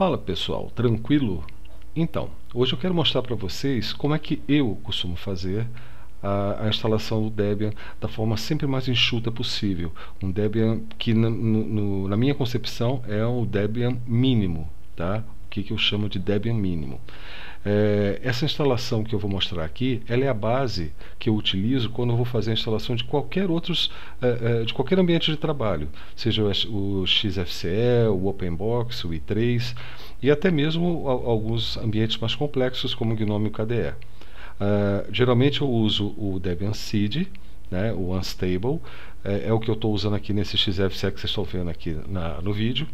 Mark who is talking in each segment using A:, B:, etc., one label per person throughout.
A: Fala pessoal, tranquilo? Então, hoje eu quero mostrar para vocês como é que eu costumo fazer a, a, instalação do Debian da forma sempre mais enxuta possível. Um Debian que no, no, na minha concepção é o Debian mínimo, tá? O que, que eu chamo de Debian mínimo. É, essa instalação que eu vou mostrar aqui, ela é a base que eu utilizo quando eu vou fazer a instalação de qualquer outros, é, é, de qualquer ambiente de trabalho, seja o, XFCE, o OpenBox, o i3 e até mesmo alguns ambientes mais complexos como o GNOME KDE. Uh, geralmente eu uso o Debian Seed, né, o Unstable, é, é o que eu estou usando aqui nesse XFCE que vocês estão vendo aqui na, no vídeo.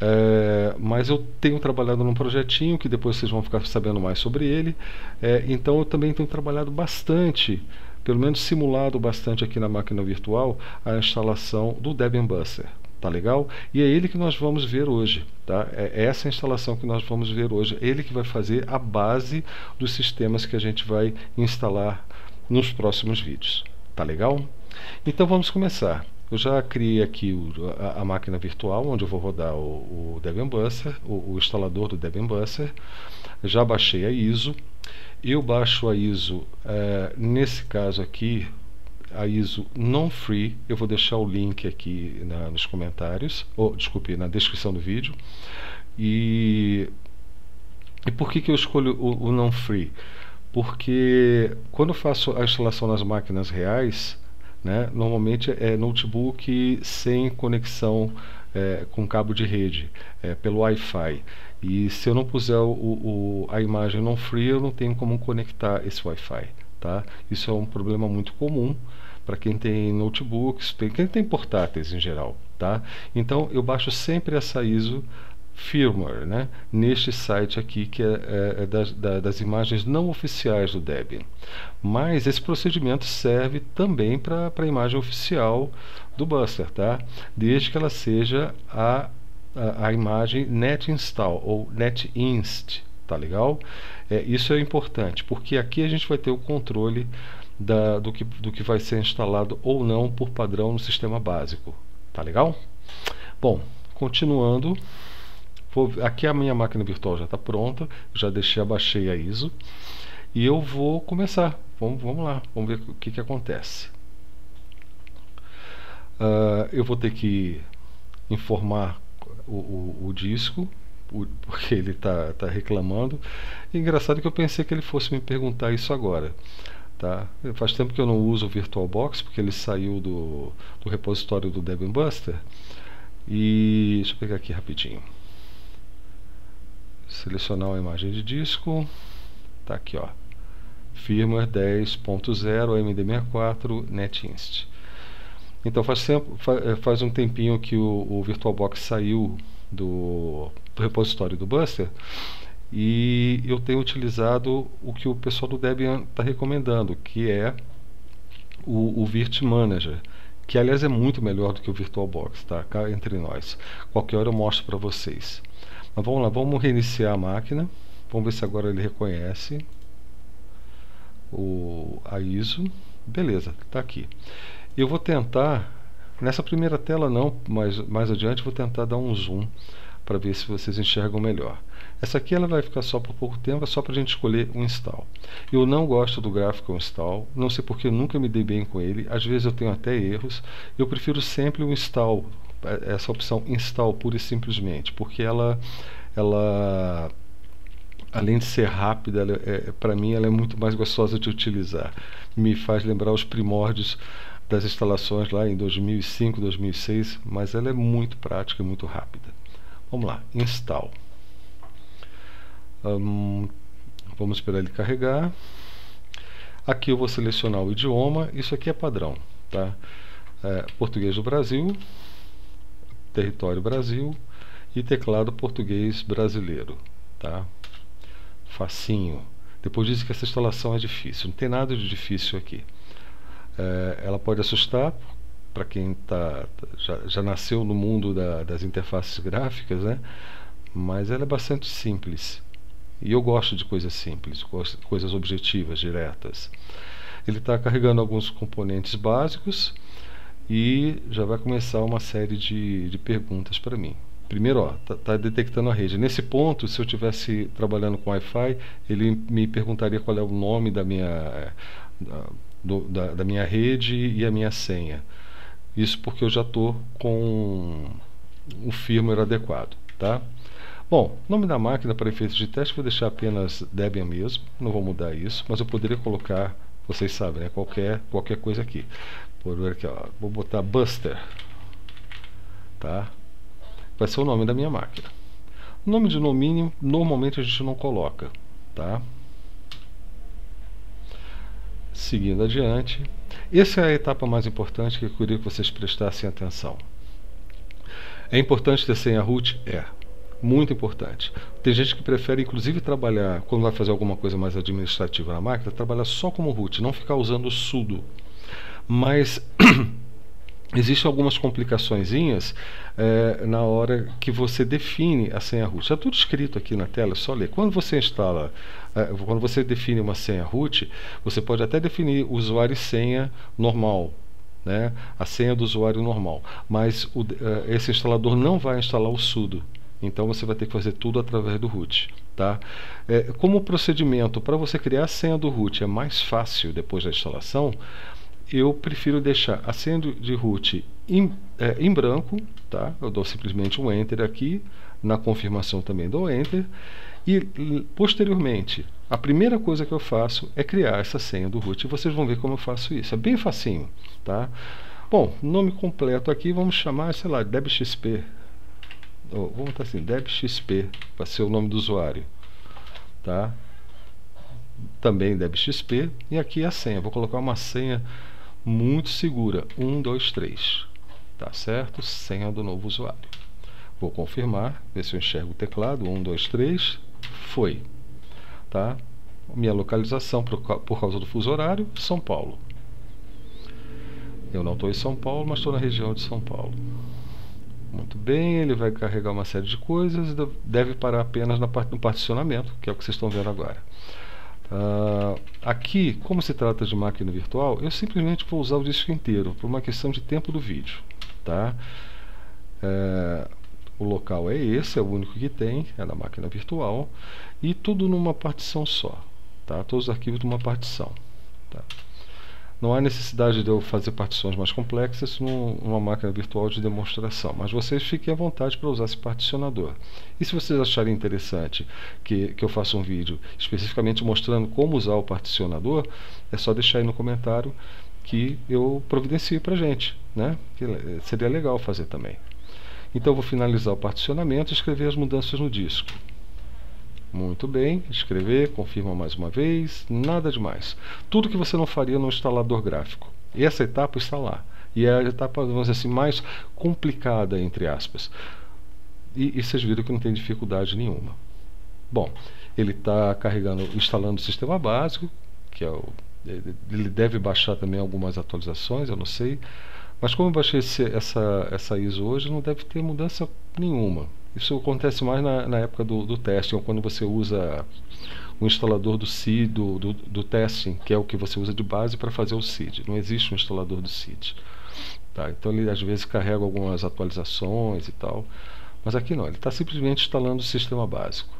A: É, mas eu tenho trabalhado num projetinho que depois vocês vão ficar sabendo mais sobre ele. É, então eu também tenho trabalhado bastante, pelo menos simulado bastante aqui na máquina virtual, a instalação do Debian Buster. Tá legal? E é ele que nós vamos ver hoje. Tá? É essa instalação que nós vamos ver hoje. Ele que vai fazer a base dos sistemas que a gente vai instalar nos próximos vídeos. Tá legal? Então vamos começar. Eu já criei aqui a, a, máquina virtual onde eu vou rodar o, o Debian Buster, o, o, instalador do Debian Buster. Já baixei a ISO. Eu baixo a ISO, é, nesse caso aqui, a ISO non free. Eu vou deixar o link aqui na, nos comentários, ou desculpe, na descrição do vídeo. E, e por que, que eu escolho o, o non free? Porque quando eu faço a instalação nas máquinas reais, né? Normalmente é notebook sem conexão é, com cabo de rede, é, pelo Wi-Fi. E se eu não puser o, o, a imagem não free, eu não tenho como conectar esse Wi-Fi. Tá? Isso é um problema muito comum para quem tem notebooks, tem, quem tem portáteis em geral. Tá? Então eu baixo sempre essa ISO firmware, né? neste site aqui que é, é, é das, da, das, imagens não oficiais do Debian. Mas esse procedimento serve também para a imagem oficial do Buster, tá? desde que ela seja a, a, a imagem netinstall ou netinst, tá legal? É, isso é importante, porque aqui a gente vai ter o controle da, do, que, do que vai ser instalado ou não por padrão no sistema básico, tá legal? Bom, continuando Vou, aqui a minha máquina virtual já está pronta, já deixei, abaixei a ISO e eu vou começar. Vamos, vamos lá, vamos ver o que, que acontece. Uh, eu vou ter que informar o, o, o disco, porque ele está tá reclamando. E engraçado que eu pensei que ele fosse me perguntar isso agora. Tá? Faz tempo que eu não uso o VirtualBox, porque ele saiu do, do repositório do Debian Buster. E deixa eu pegar aqui rapidinho selecionar uma imagem de disco, tá aqui ó, firmware 10.0 AMD64 NetInst. Então faz, tempo, eh, faz um tempinho que o, o VirtualBox saiu do, do repositório do Buster e eu tenho utilizado o que o pessoal do Debian está recomendando, que é o, o Virt Manager, que aliás é muito melhor do que o VirtualBox, tá? Cá entre nós. Qualquer hora eu mostro para vocês. Mas vamos lá, vamos reiniciar a máquina. Vamos ver se agora ele reconhece o, a ISO. Beleza, está aqui. Eu vou tentar, nessa primeira tela não, mas mais adiante vou tentar dar um zoom para ver se vocês enxergam melhor. Essa aqui ela vai ficar só por pouco tempo, é só para a gente escolher o install. Eu não gosto do gráfico install, não sei porque eu nunca me dei bem com ele, às vezes eu tenho até erros. Eu prefiro sempre o install essa opção install pura e simplesmente, porque ela, ela além de ser rápida, é, para mim ela é muito mais gostosa de utilizar. Me faz lembrar os primórdios das instalações lá em 2005, 2006, mas ela é muito prática e muito rápida. Vamos lá, install. Um, vamos esperar ele carregar. Aqui eu vou selecionar o idioma, isso aqui é padrão, tá? É, português do Brasil, território Brasil e teclado português brasileiro, tá? Facinho. Depois dizem que essa instalação é difícil, não tem nada de difícil aqui. É, ela pode assustar para quem tá, já, já, nasceu no mundo da, das interfaces gráficas, né? mas ela é bastante simples. E eu gosto de coisas simples, coisas objetivas, diretas. Ele está carregando alguns componentes básicos e já vai começar uma série de, de perguntas para mim. Primeiro, ó, tá, detectando a rede. Nesse ponto, se eu tivesse trabalhando com Wi-Fi, ele me perguntaria qual é o nome da minha da, do, da, da minha rede e a minha senha. Isso porque eu já estou com o firmware adequado, tá? Bom, nome da máquina para efeitos de teste vou deixar apenas Debian mesmo, não vou mudar isso, mas eu poderia colocar, vocês sabem, né, qualquer, qualquer coisa aqui. Por aqui ó, vou botar Buster, tá? Vai ser o nome da minha máquina. Nome de domínio, normalmente a gente não coloca, tá? Seguindo adiante, essa é a etapa mais importante que eu queria que vocês prestassem atenção. É importante ter senha root? É muito importante. Tem gente que prefere, inclusive, trabalhar, quando vai fazer alguma coisa mais administrativa na máquina, trabalhar só como root, não ficar usando sudo. Mas existem algumas complicações é, na hora que você define a senha root. Está tudo escrito aqui na tela, é só ler. Quando você instala, é, quando você define uma senha root, você pode até definir usuário e senha normal, né? a senha do usuário normal. Mas o, é, esse instalador não vai instalar o sudo. Então você vai ter que fazer tudo através do root. Tá? É, como procedimento para você criar a senha do root é mais fácil depois da instalação, eu prefiro deixar a senha de root em, é, em branco, tá? eu dou simplesmente um Enter aqui, na confirmação também dou Enter, e posteriormente, a primeira coisa que eu faço é criar essa senha do root, e vocês vão ver como eu faço isso, é bem facinho. Tá? Bom, nome completo aqui, vamos chamar, sei lá, DebXP, oh, vamos botar assim, DebXP, para ser o nome do usuário. Tá? Também DebXP, e aqui a senha, vou colocar uma senha muito segura, 1, 2, 3, tá certo? Senha do novo usuário. Vou confirmar, ver se eu enxergo o teclado, 1, 2, 3, foi, tá? Minha localização por, por causa do fuso horário, São Paulo. Eu não estou em São Paulo, mas estou na região de São Paulo. Muito bem, ele vai carregar uma série de coisas e deve parar apenas na parte, no particionamento, que é o que vocês estão vendo agora. Uh, aqui, como se trata de máquina virtual, eu simplesmente vou usar o disco inteiro, por uma questão de tempo do vídeo. Tá? Uh, o local é esse, é o único que tem, é na máquina virtual, e tudo numa partição só. Tá? Todos os arquivos numa partição. Tá? Não há necessidade de eu fazer partições mais complexas numa máquina virtual de demonstração, mas vocês fiquem à vontade para usar esse particionador. E se vocês acharem interessante que, que eu faça um vídeo especificamente mostrando como usar o particionador, é só deixar aí no comentário que eu providencio para gente, né? que seria legal fazer também. Então vou finalizar o particionamento e escrever as mudanças no disco. Muito bem, escrever, confirma mais uma vez, nada demais. Tudo que você não faria no instalador gráfico. E essa etapa está lá. E é a etapa, vamos dizer assim, mais complicada, entre aspas. E, e vocês viram que não tem dificuldade nenhuma. Bom, ele está carregando, instalando o sistema básico, que é o, ele deve baixar também algumas atualizações, eu não sei. Mas como eu baixei esse, essa, essa ISO hoje, não deve ter mudança nenhuma. Isso acontece mais na, na época do, do testing, ou quando você usa o instalador do seed, do, do, do, testing, que é o que você usa de base para fazer o seed. Não existe um instalador do seed. Tá? Então ele às vezes carrega algumas atualizações e tal. Mas aqui não, ele está simplesmente instalando o sistema básico.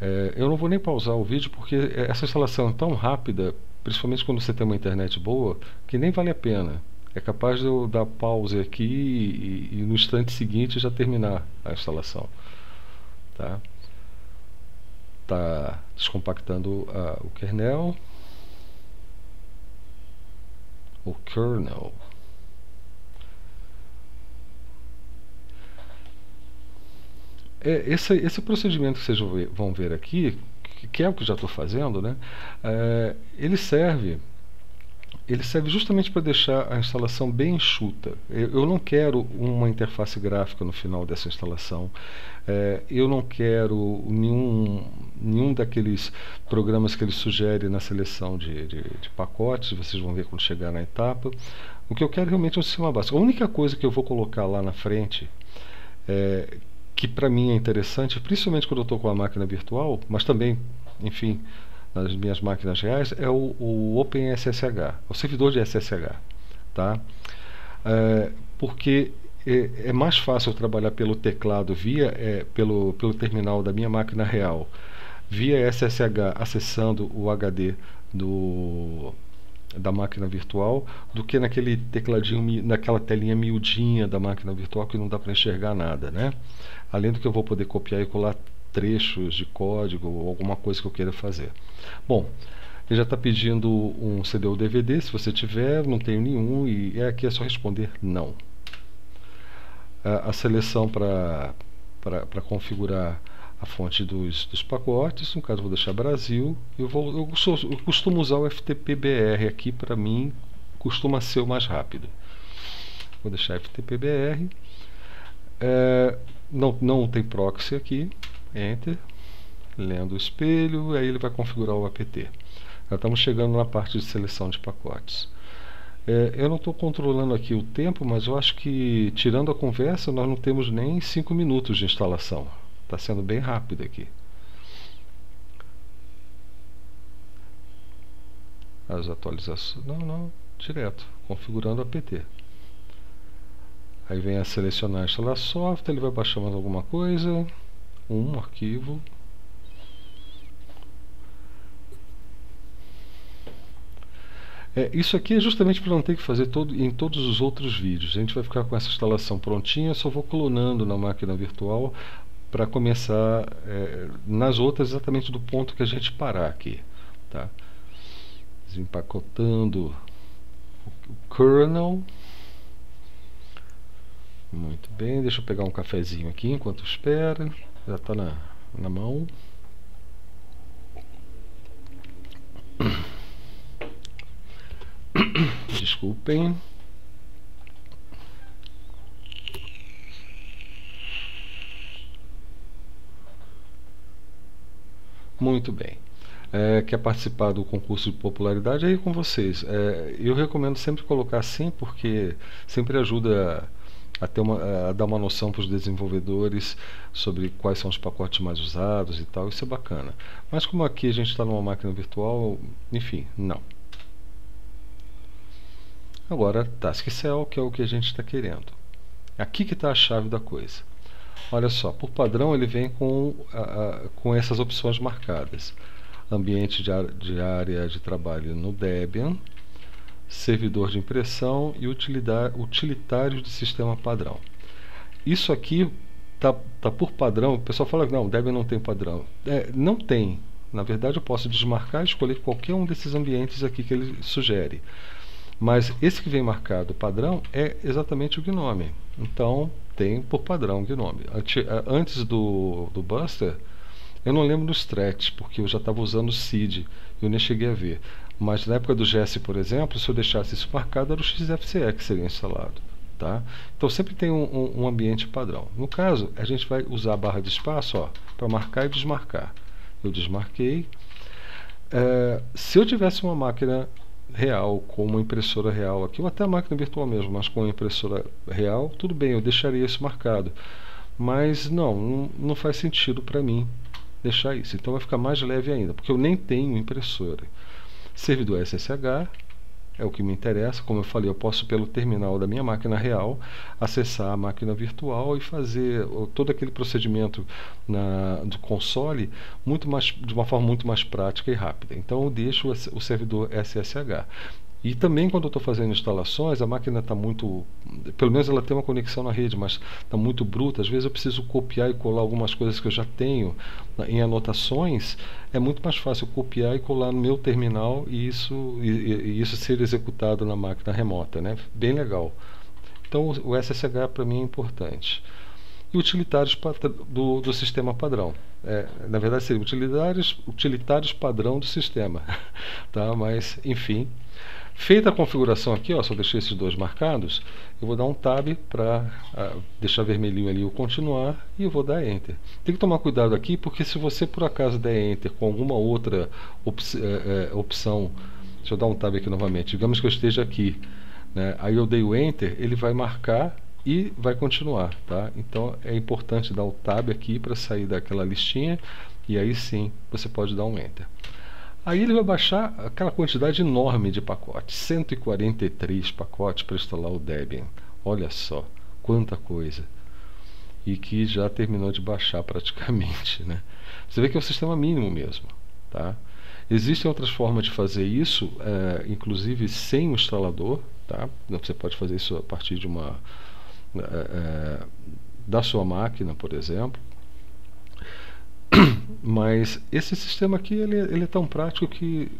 A: É, eu não vou nem pausar o vídeo porque essa instalação é tão rápida, principalmente quando você tem uma internet boa, que nem vale a pena é capaz de eu dar pause aqui e, e, no instante seguinte já terminar a instalação. Tá, tá descompactando uh, o kernel. O kernel. É, esse, esse procedimento que vocês vão ver, vão ver aqui, que é o que já estou fazendo, né? É, ele serve ele serve justamente para deixar a instalação bem enxuta. Eu, não quero uma interface gráfica no final dessa instalação. É, eu não quero nenhum, nenhum daqueles programas que ele sugere na seleção de, de, de, pacotes, vocês vão ver quando chegar na etapa. O que eu quero realmente é um sistema básico. A única coisa que eu vou colocar lá na frente, é, que para mim é interessante, principalmente quando eu estou com a máquina virtual, mas também, enfim, nas minhas máquinas reais é o, o OpenSSH, o servidor de SSH. Tá? é, porque é, é, mais fácil trabalhar pelo teclado via é, pelo, pelo terminal da minha máquina real via SSH acessando o HD do da máquina virtual do que naquele tecladinho naquela telinha miudinha da máquina virtual que não dá para enxergar nada né além do que eu vou poder copiar e colar trechos de código ou alguma coisa que eu queira fazer. Bom ele já está pedindo um CD ou DVD se você tiver não tenho nenhum e é aqui é só responder não. A, a seleção para configurar a fonte dos, dos pacotes, no caso vou deixar Brasil, eu, vou, eu, sou, eu costumo usar o FTP-BR aqui, para mim costuma ser o mais rápido. Vou deixar FTP-BR, é, não, não tem proxy aqui, Enter, lendo o espelho, aí ele vai configurar o apt. Já estamos chegando na parte de seleção de pacotes. É, eu não estou controlando aqui o tempo, mas eu acho que, tirando a conversa, nós não temos nem 5 minutos de instalação. Está sendo bem rápido aqui. As atualizações. Não, não, direto, configurando apt. Aí vem a selecionar instalar software, ele vai baixar mais alguma coisa. Um arquivo. É, isso aqui é justamente para não ter que fazer todo, em todos os outros vídeos. A gente vai ficar com essa instalação prontinha, só vou clonando na máquina virtual para começar é, nas outras exatamente do ponto que a gente parar aqui. Tá? Desempacotando o kernel. Muito bem, deixa eu pegar um cafezinho aqui enquanto espera. Já está na, na mão. Desculpem. Muito bem. É, quer participar do concurso de popularidade aí com vocês. É, eu recomendo sempre colocar assim porque sempre ajuda a, ter uma, a dar uma noção para os desenvolvedores sobre quais são os pacotes mais usados e tal. Isso é bacana. Mas como aqui a gente está numa máquina virtual, enfim, não. Agora, Task Cell, que é o que a gente está querendo. Aqui que está a chave da coisa. Olha só, por padrão ele vem com, a, a, com essas opções marcadas. Ambiente de, de área de trabalho no Debian, servidor de impressão e utilitários de sistema padrão. Isso aqui está tá por padrão. O pessoal fala que não, Debian não tem padrão. É, não tem. Na verdade, eu posso desmarcar e escolher qualquer um desses ambientes aqui que ele sugere. Mas esse que vem marcado padrão é exatamente o Gnome. Então, tem por padrão Gnome. Antes do, do Buster, eu não lembro do Stretch, porque eu já estava usando o Seed, eu nem cheguei a ver. Mas na época do GS, por exemplo, se eu deixasse isso marcado, era o XFCE que seria instalado. Tá? Então sempre tem um, um, um ambiente padrão. No caso, a gente vai usar a barra de espaço para marcar e desmarcar. Eu desmarquei. É, se eu tivesse uma máquina real, com uma impressora real aqui, ou até a máquina virtual mesmo, mas com uma impressora real, tudo bem, eu deixaria isso marcado. Mas não, não, não faz sentido para mim deixar isso. Então vai ficar mais leve ainda, porque eu nem tenho impressora. Servidor SSH, é o que me interessa. Como eu falei, eu posso, pelo terminal da minha máquina real, acessar a máquina virtual e fazer todo aquele procedimento na, do console muito mais, de uma forma muito mais prática e rápida. Então, eu deixo o servidor SSH. E também quando eu estou fazendo instalações, a máquina está muito. Pelo menos ela tem uma conexão na rede, mas está muito bruta. Às vezes eu preciso copiar e colar algumas coisas que eu já tenho em anotações. É muito mais fácil copiar e colar no meu terminal e isso, e, e isso ser executado na máquina remota. Né? Bem legal. Então o SSH para mim é importante. E utilitários do, do sistema padrão. É, na verdade seria utilitários, utilitários padrão do sistema. tá? Mas, enfim. Feita a configuração aqui, ó, só deixei esses dois marcados, eu vou dar um Tab para uh, deixar vermelhinho ali o continuar e eu vou dar Enter. Tem que tomar cuidado aqui, porque se você por acaso der Enter com alguma outra op é, é, opção, deixa eu dar um Tab aqui novamente, digamos que eu esteja aqui, né, aí eu dei o Enter, ele vai marcar e vai continuar, tá? Então é importante dar o Tab aqui para sair daquela listinha e aí sim você pode dar um Enter. Aí ele vai baixar aquela quantidade enorme de pacotes, 143 pacotes para instalar o Debian. Olha só, quanta coisa. E que já terminou de baixar praticamente, né? Você vê que é o sistema mínimo mesmo, tá? Existem outras formas de fazer isso, é, inclusive sem o instalador, tá? Você pode fazer isso a partir de uma é, é da sua máquina, por exemplo. Mas esse sistema aqui ele, ele é tão prático que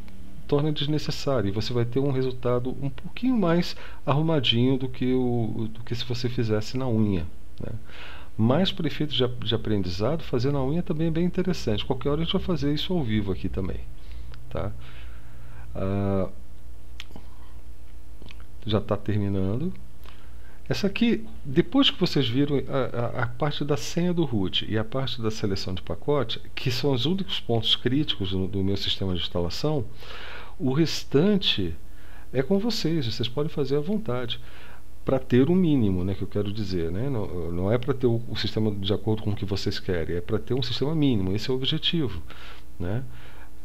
A: torna desnecessário e você vai ter um resultado um pouquinho mais arrumadinho do que, o, do que se você fizesse na unha. Né? Mas para efeito de, de aprendizado, fazer na unha também é bem interessante. Qualquer hora a gente vai fazer isso ao vivo aqui também. Tá? Ah, já está terminando. Essa aqui, depois que vocês viram a, a, a, parte da senha do root e a parte da seleção de pacote, que são os únicos pontos críticos do, do meu sistema de instalação, o restante é com vocês, vocês podem fazer à vontade para ter o um mínimo, né, que eu quero dizer, né? Não, não é para ter o, o, sistema de acordo com o que vocês querem, é para ter um sistema mínimo. Esse é o objetivo, né?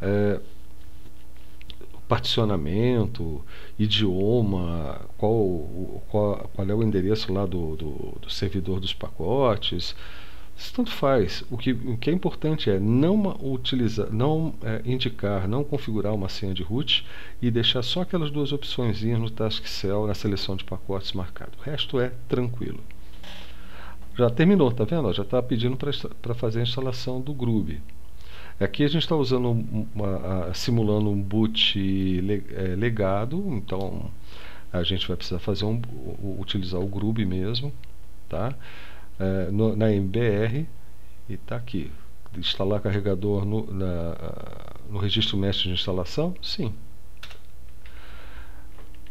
A: É, particionamento, idioma, qual, qual, qual é o endereço lá do, do, do servidor dos pacotes. Isso tanto faz. O que, o que é importante é não utilizar, não é, indicar, não configurar uma senha de root e deixar só aquelas duas opções no Task Cell na seleção de pacotes marcado. O resto é tranquilo. Já terminou, tá vendo? Já está pedindo para fazer a instalação do Groove. Aqui a gente está usando uma, simulando um boot é, legado, então a gente vai precisar fazer um, utilizar o Groove mesmo, tá? É, no, na MBR e está aqui. Instalar carregador no, na, no registro mestre de instalação? Sim.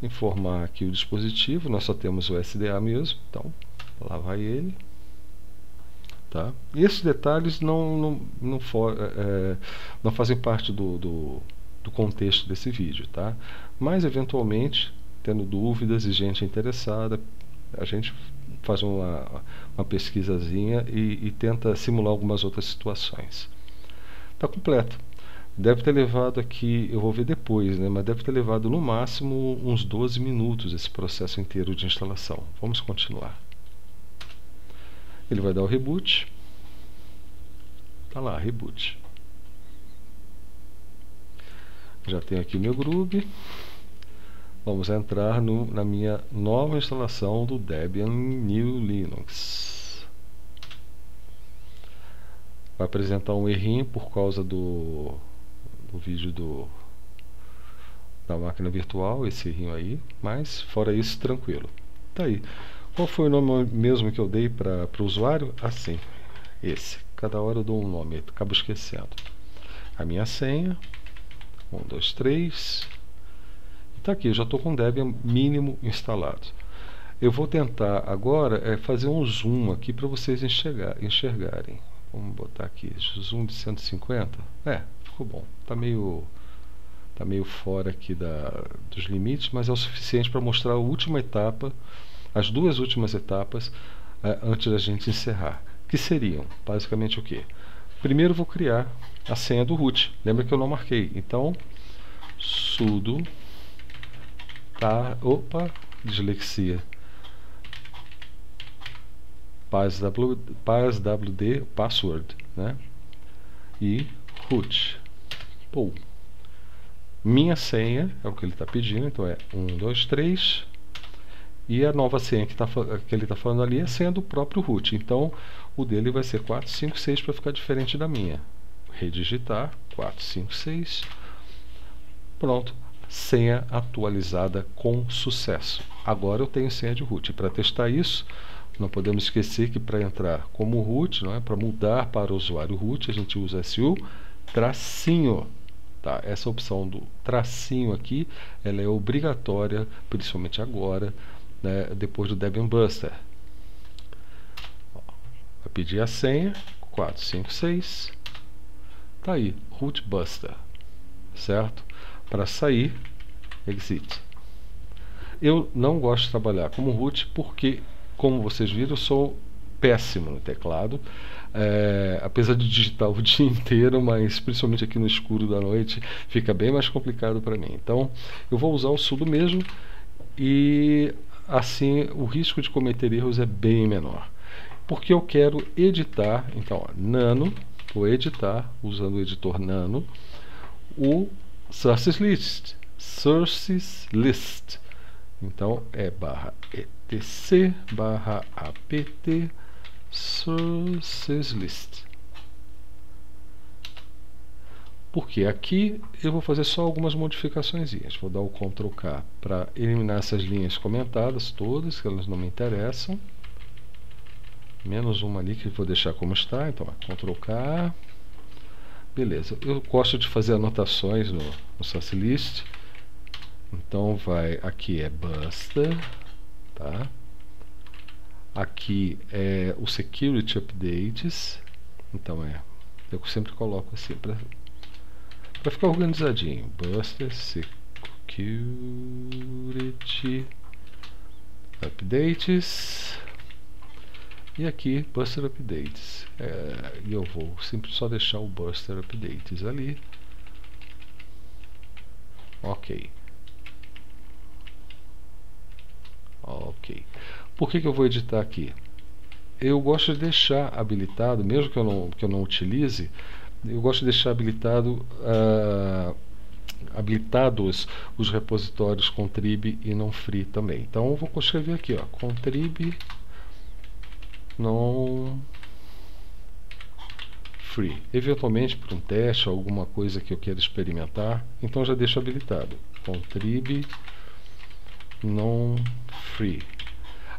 A: Informar aqui o dispositivo, nós só temos o SDA mesmo, então lá vai ele. Tá? E esses detalhes não, não, não, for, é, é, não fazem parte do, do, do, contexto desse vídeo. Tá? Mas, eventualmente, tendo dúvidas e gente interessada, a gente faz uma, uma pesquisazinha e, e tenta simular algumas outras situações. Está completo. Deve ter levado aqui, eu vou ver depois, né, mas deve ter levado no máximo uns 12 minutos esse processo inteiro de instalação. Vamos continuar. Ele vai dar o reboot. Tá lá, reboot. Já tenho aqui o meu Groove. Vamos entrar no, na minha nova instalação do Debian New Linux. Vai apresentar um errinho por causa do, do vídeo do, da máquina virtual, esse errinho aí, mas fora isso, tranquilo. Tá aí. Qual foi o nome mesmo que eu dei para o usuário? Assim, esse. Cada hora eu dou um nome, acabo esquecendo. A minha senha, 1, 2, 3. Está aqui, já estou com o Debian mínimo instalado. Eu vou tentar agora é, fazer um zoom aqui para vocês enxergar, enxergarem. Vamos botar aqui, zoom de 150. É, ficou bom. Está meio, tá meio fora aqui da, dos limites, mas é o suficiente para mostrar a última etapa as duas últimas etapas uh, antes da gente encerrar, que seriam basicamente o que? Primeiro vou criar a senha do root. Lembra que eu não marquei. Então, sudo tá, opa, dislexia. passwd, passwd password, né? E root. Pô. Minha senha é o que ele está pedindo, então é 1, 2, 3 e a nova senha que, tá, que ele está falando ali é a senha do próprio root. Então, o dele vai ser 456 para ficar diferente da minha. Redigitar 456. Pronto. Senha atualizada com sucesso. Agora eu tenho senha de root. Para testar isso, não podemos esquecer que para entrar como root, não é? para mudar para o usuário root, a gente usa SU tracinho. Tá? Essa opção do tracinho aqui, ela é obrigatória, principalmente agora, né, depois do Debian Buster. vai pedir a senha 456. Tá aí, root buster, certo? Para sair, exit. Eu não gosto de trabalhar como root porque, como vocês viram, eu sou péssimo no teclado. É, apesar de digitar o dia inteiro, mas principalmente aqui no escuro da noite fica bem mais complicado para mim. Então eu vou usar o sudo mesmo e assim o risco de cometer erros é bem menor. Porque eu quero editar, então ó, nano, vou editar usando o editor nano o sources list, sources list. Então é barra etc barra apt sources list. Porque aqui eu vou fazer só algumas modificações. Vou dar o Ctrl K para eliminar essas linhas comentadas todas, que elas não me interessam. Menos uma ali que vou deixar como está. Então, Ctrl K. Beleza. Eu gosto de fazer anotações no, no source list. Então vai, aqui é Buster, tá? Aqui é o Security Updates. Então é, eu sempre coloco assim para para ficar organizadinho. Buster Security Updates. E aqui Buster Updates. É, eu vou sempre só deixar o Buster Updates ali. Ok. Ok. Por que, que eu vou editar aqui? Eu gosto de deixar habilitado, mesmo que eu não, que eu não utilize, eu gosto de deixar habilitado uh, habilitados os repositórios contrib e não free também. Então eu vou escrever aqui, ó, contrib não free. Eventualmente para um teste, alguma coisa que eu queira experimentar, então já deixo habilitado. Contrib não free.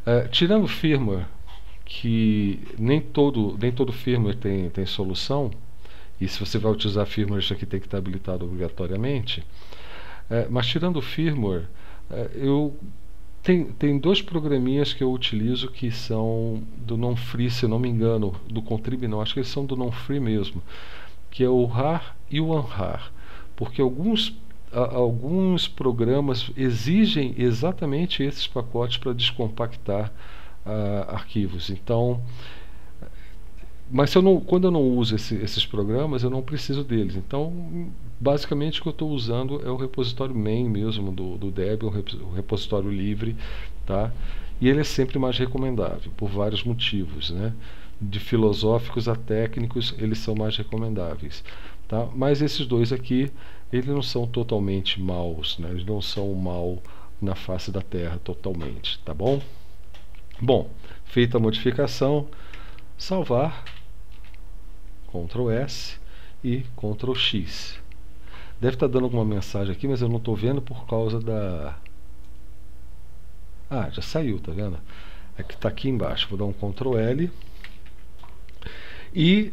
A: Uh, tirando firmware, que nem todo, nem todo firmware tem, tem solução, e se você vai utilizar firmware, isso aqui tem que estar habilitado obrigatoriamente. Uh, mas tirando o firmware, uh, eu tem, tem dois programinhas que eu utilizo que são do non-free, se não me engano, do Contrib não, acho que eles são do non-free mesmo, que é o RAR e o UNRAR, porque alguns alguns programas exigem exatamente esses pacotes para descompactar uh, arquivos. Então, mas se eu não, quando eu não uso esse, esses programas, eu não preciso deles. Então, basicamente, o que eu estou usando é o repositório main mesmo do, do Debian, o repositório livre, tá? E ele é sempre mais recomendável, por vários motivos, né? De filosóficos a técnicos, eles são mais recomendáveis. Tá? Mas esses dois aqui, eles não são totalmente maus, né? eles não são mal na face da Terra totalmente, tá bom? Bom, feita a modificação, salvar, Ctrl S e Ctrl X. Deve estar tá dando alguma mensagem aqui, mas eu não estou vendo por causa da... Ah, já saiu, tá vendo? É que está aqui embaixo. Vou dar um Ctrl L. E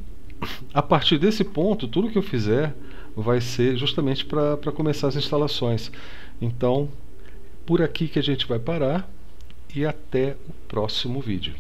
A: a partir desse ponto, tudo que eu fizer vai ser justamente para começar as instalações. Então, por aqui que a gente vai parar e até o próximo vídeo.